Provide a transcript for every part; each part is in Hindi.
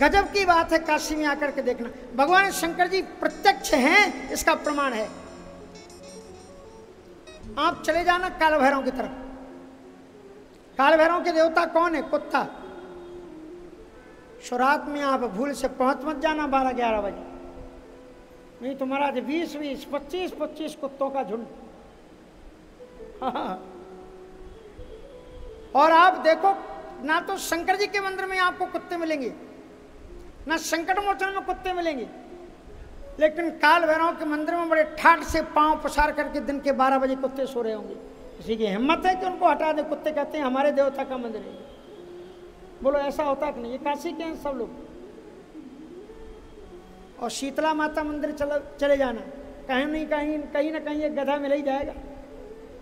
गजब की बात है काशी में आकर के देखना। भगवान शंकर जी प्रत्यक्ष हैं, इसका प्रमाण है। आप चले जाना काल भैरव की तरफ़। काल भैरव के देवता कौन है? कुत्ता। शुरात में आप भूल से पहुँच मत जाना बारह ग्यारह बजे। नहीं तो महाराज, बीस बीस, पच्चीस पच्चीस कुत्तों का झुंड। और आप देखो, ना तो शंकर जी के मंदिर में आपको कुत्ते मिलेंगे। ना संकट मोचन में कुत्ते मिलेंगे। लेकिन काल भैरव के मंदिर में बड़े ठाट से पाँव पसार करके दिन के बारह बजे कुत्ते सो रहे होंगे। किसी की हिम्मत है कि उनको हटा दे। कुत्ते कहते हैं, हमारे देवता का मंदिर है। बोलो, ऐसा होता कि नहीं? ये काशी के हैं सब लोग। और शीतला माता मंदिर चल, चले जाना। कहीं नहीं कहीं कहीं ना कहीं एक गधा मिल ही जाएगा।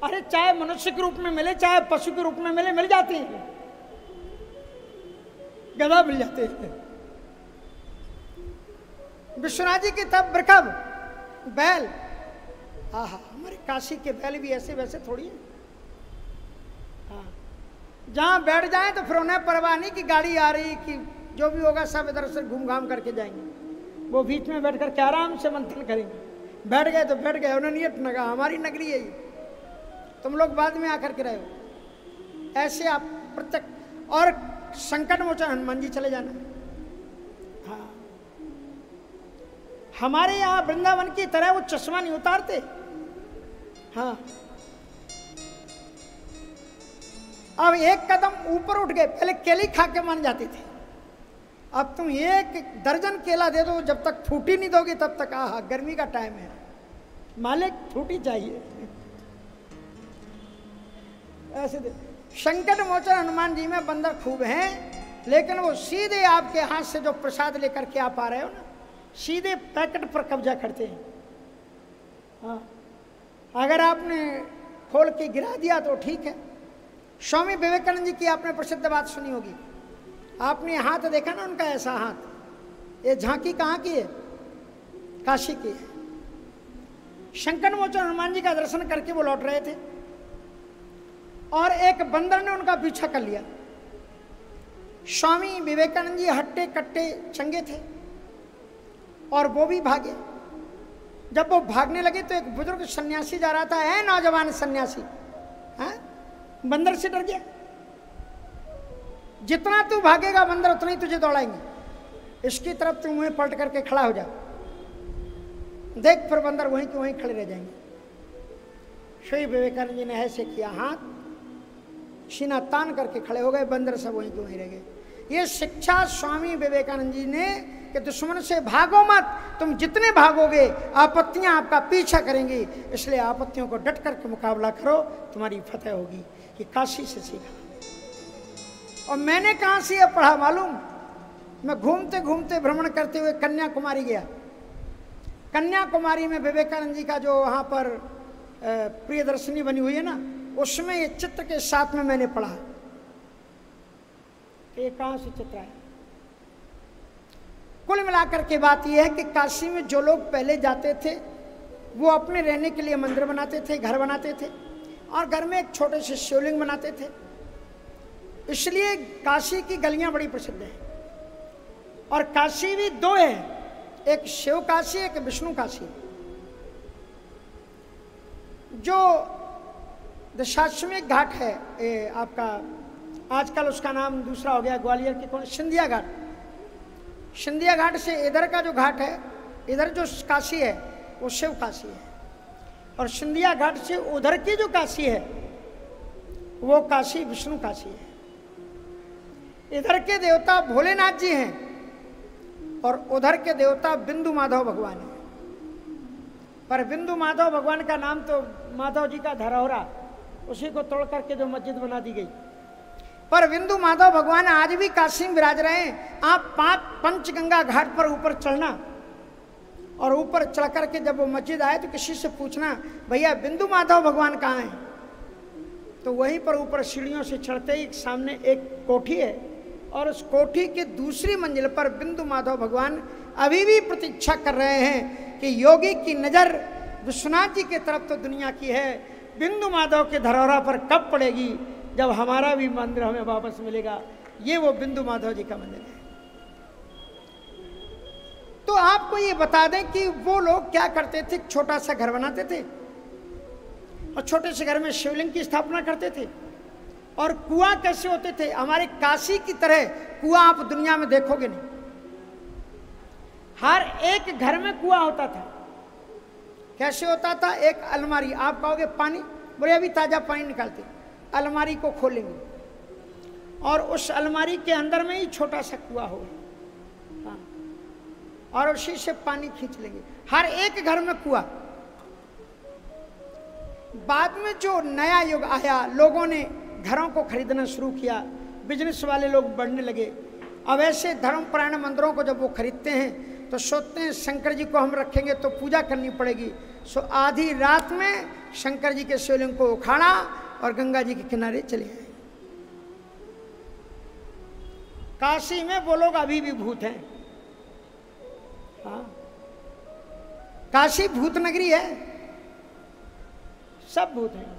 अरे, चाहे मनुष्य के रूप में मिले, चाहे पशु के रूप में मिले, मिल जाते हैं। गधा मिल जाते हैं। विश्वनाथ जी की तब ब्रकब बैल। आहा, हमारे काशी के बैल भी ऐसे वैसे थोड़ी है। हाँ। जहाँ बैठ जाए तो फिर उन्हें परवाह नहीं कि गाड़ी आ रही, कि जो भी होगा सब इधर से घूम घाम करके जाएँगे। वो बीच में बैठ करके आराम से मंथन करेंगे। बैठ गए तो बैठ गए, उन्हें नियत नगा हमारी नगरी है ये। तुम लोग बाद में आकर के रहे। हो ऐसे आप प्रत्यक्ष और संकट मोचन हनुमान जी चले जाना। हमारे यहाँ वृंदावन की तरह वो चश्मा नहीं उतारते। हाँ। अब एक कदम ऊपर उठ गए, पहले केले खा के मान जाते थे। अब तुम एक दर्जन केला दे दो, जब तक फ्रूटी नहीं दोगे, तब तक आह, गर्मी का टाइम है। मालिक फ्रूटी चाहिए ऐसे दे। संकट मोचन हनुमान जी में बंदर खूब हैं, लेकिन वो सीधे आपके हाथ से जो प्रसाद लेकर के आप आ रहे हो ना सीधे पैकेट पर कब्जा करते हैं। हाँ। अगर आपने खोल के गिरा दिया तो ठीक है। स्वामी विवेकानंद जी की आपने प्रसिद्ध बात सुनी होगी। आपने हाथ देखा ना उनका ऐसा हाथ? ये झांकी कहाँ की है? काशी की है। शंकर मोचन हनुमान जी का दर्शन करके वो लौट रहे थे। और एक बंदर ने उनका पीछा कर लिया। स्वामी विवेकानंद जी हट्टे कट्टे चंगे थे। और वो भी भागे। जब वो भागने लगे तो एक बुज़ुर्ग सन्यासी जा रहा था है नौजवान सन्यासी, है? बंदर से डर गया। जितना तू भागेगा बंदर, उतना ही तुझे दौड़ाएँगे। इसकी तरफ़ तू मुँह पलट करके खड़ा हो जा। देख फिर बंदर वहीं के वहीं खड़े रह जाएँगे। श्री विवेकानंद जी ने ऐसे किया, हाथ सीना तान करके खड़े हो गए, बंदर सब वहीं के वहीं रह गए। ये शिक्षा स्वामी विवेकानंद जी ने कि दुश्मन से भागो मत। तुम जितने भागोगे, आपत्तियाँ आपका पीछा करेंगी। इसलिए आपत्तियों को डट करके मुकाबला करो, तुम्हारी फतेह होगी। ये काशी से सीखा। और मैंने कहाँ से यह पढ़ा मालूम? मैं घूमते घूमते भ्रमण करते हुए कन्याकुमारी गया। कन्याकुमारी में विवेकानंद जी का जो वहाँ पर प्रियदर्शनी बनी हुई है ना, उसमें ये चित्र के साथ में मैंने पढ़ा। ये कहाँ से चित्र है कुल मिलाकर के बात यह है कि काशी में जो लोग पहले जाते थे वो अपने रहने के लिए मंदिर बनाते थे घर बनाते थे और घर में एक छोटे से शिवलिंग बनाते थे। इसलिए काशी की गलियाँ बड़ी प्रसिद्ध हैं। और काशी भी दो है एक शिव काशी एक विष्णु काशी। जो दशाश्वमेध घाट है ए, आपका आजकल उसका नाम दूसरा हो गया ग्वालियर के कौन सिंधिया घाट। सिंधिया घाट से इधर का जो घाट है, इधर जो काशी है, वो शिव काशी है। और सिंधिया घाट से उधर की जो काशी है, वो काशी विष्णु काशी है। इधर के देवता भोलेनाथ जी हैं और उधर के देवता बिंदु माधव भगवान है। पर बिंदु माधव भगवान का नाम तो माधव जी का धरोहरा, उसी को तोड़ करके जो मस्जिद बना दी गई। पर बिंदु माधव भगवान आज भी काशी में विराज रहे हैं। आप पाँच पंचगंगा घाट पर ऊपर चढ़ना और ऊपर चढ़ करके जब वो मस्जिद आए तो किसी से पूछना, भैया बिंदु माधव भगवान कहाँ हैं? तो वहीं पर ऊपर सीढ़ियों से चढ़ते ही सामने एक कोठी है और उस कोठी के दूसरी मंजिल पर बिंदु माधव भगवान अभी भी प्रतीक्षा कर रहे हैं कि योगी की नज़र विश्वनाथ जी की तरफ़ तो दुनिया की है। बिंदु माधव के धरोहरा पर कब पड़ेगी? जब हमारा भी मंदिर हमें वापस मिलेगा, ये वो बिंदु माधव जी का मंदिर है। तो आपको ये बता दें कि वो लोग क्या करते थे? छोटा सा घर बनाते थे और छोटे से घर में शिवलिंग की स्थापना करते थे। और कुआँ कैसे होते थे? हमारे काशी की तरह कुआँ आप दुनिया में देखोगे नहीं। हर एक घर में कुआँ होता था। कैसे होता था? एक अलमारी। आप कहोगे, पानी? बोले, अभी ताज़ा पानी निकालते अलमारी को खोलेंगे। और उस अलमारी के अंदर में ही छोटा सा कुआ हो। हाँ। और उसी से पानी खींच लेंगे। हर एक घर में कुआ। बाद में जो नया युग आया, लोगों ने घरों को खरीदना शुरू किया। बिज़नेस वाले लोग बढ़ने लगे। अब ऐसे धर्मपरायण मंदिरों को जब वो खरीदते हैं तो सोचते हैं, शंकर जी को हम रखेंगे तो पूजा करनी पड़ेगी। सो आधी रात में शंकर जी के शिवलिंग को उखाड़ा और गंगा जी के किनारे चले आए। काशी में वो लोग अभी भी भूत हैं। हाँ। काशी भूत नगरी है। सब भूत हैं।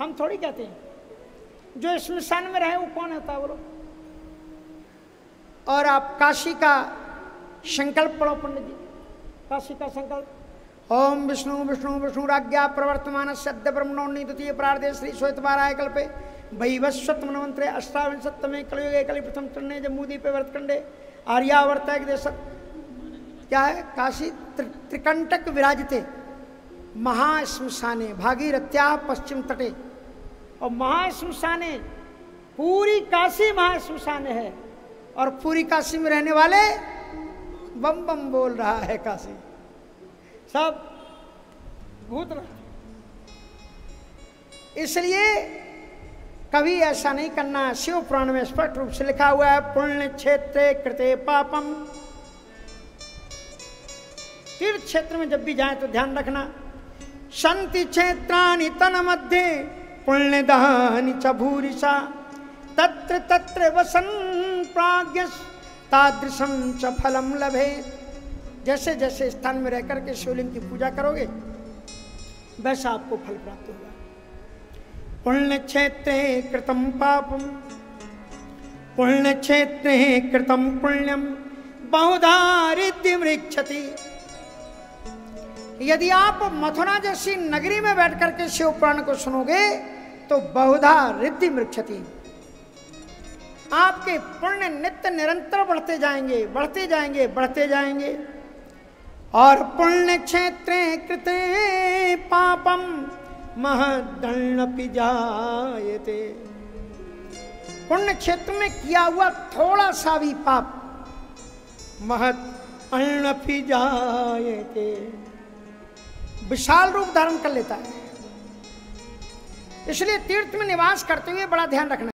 हम थोड़ी कहते हैं। जो स्मशान में रहे, वो कौन होता बोलो और आप काशी का संकल्प पढ़ो, पंडित जी। काशी का संकल्प। ओम विष्णु विष्णु विष्णु राज्ञा प्रवर्तमान सद्य ब्रह्मणोन्नी द्वितीय प्रार्दे श्री श्वेत पाराय कल्पे। वैवस्वत मनमंत्रे अष्टाविंशतमे कलयुगे कलि प्रथम चरणे जम्मूदीपे वर्तखंडे आर्यावर्त देश क्या है? काशी त्रिकंटक विराजते। महाश्मशाने, भागीरथ्या पश्चिम तटे। और महाश्मशाने, पूरी काशी महाश्मशान है। और पूरी काशी में रहने वाले बम बम बोल रहा है काशी। सब भूत इसलिए कभी ऐसा नहीं करना, शिव पुराण में स्पष्ट रूप से लिखा हुआ है, पुण्य क्षेत्र कृते पापम। तीर्थ क्षेत्र में जब भी जाए तो ध्यान रखना, शांति क्षेत्राणि तन मध्य, पुण्य दहानि च भूरिशा तत्र तत्र वसन प्राज्ञ तादृशम च फलम लभे जैसे जैसे स्थान में रहकर के शिवलिंग की पूजा करोगे, वैसा आपको फल प्राप्त होगा। पुण्य क्षेत्र कृतम पापम पुण्य क्षेत्र कृतम पुण्यम बहुधा रिद्धि वृक्षति यदि आप मथुरा जैसी नगरी में बैठ करके शिव पुराण को सुनोगे तो बहुधा रिद्धि मृक्षति आपके पुण्य नित्य निरंतर बढ़ते जाएँगे बढ़ते जाएँगे बढ़ते जाएँगे। और पुण्य क्षेत्र कृते पापम महदण्डपि जायते। पुण्य क्षेत्र में किया हुआ थोड़ा सा भी पाप महत अण्णपि जायते। विशाल रूप धारण कर लेता है। इसलिए तीर्थ में निवास करते हुए बड़ा ध्यान रखना